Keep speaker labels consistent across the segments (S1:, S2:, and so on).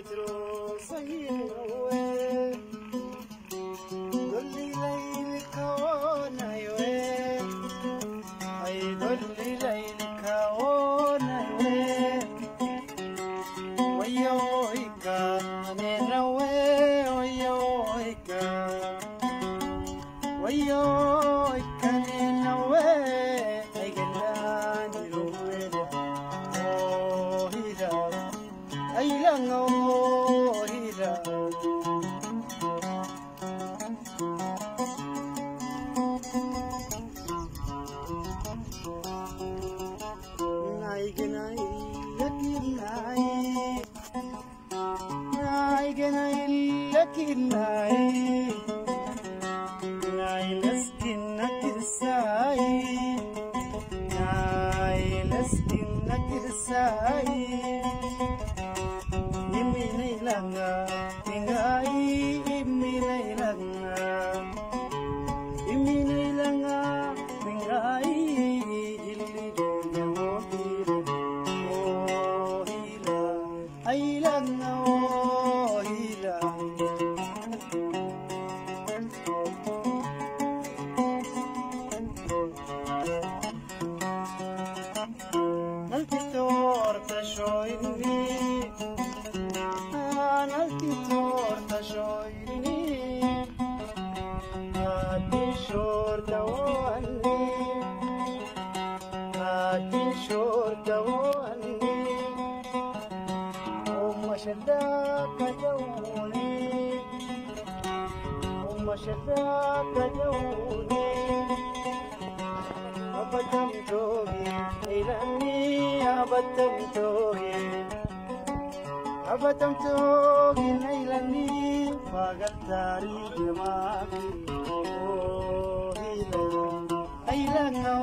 S1: جدرو صغير وين ضلي ليلك وانا وين اي ضلي ليلك وانا وين ويا ويكا انا ويا ويكا ويا ويكا انا وين اي قلاني رويلة Oh, he does. 哎呀！我。kinai nai laskin nakisai nai laskin nakisai imi nai langa tingai imi nai langa imi nai langa tingai illi do nyawo ira o ila ai langa شاعرني. أنا الكتار تشاعرني هاتي شور دوالي هاتي شور دوالي أم شداك دولي أم شداك دولي أبدا جوبي അബദ്ധം തോയെ അബദ്ധം തോകിനയില നീ പകൽ താരീകമാകി ഐലങ്ങോ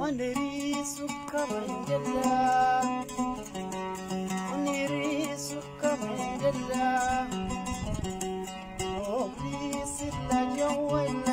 S1: Mandiri sukha manjala one.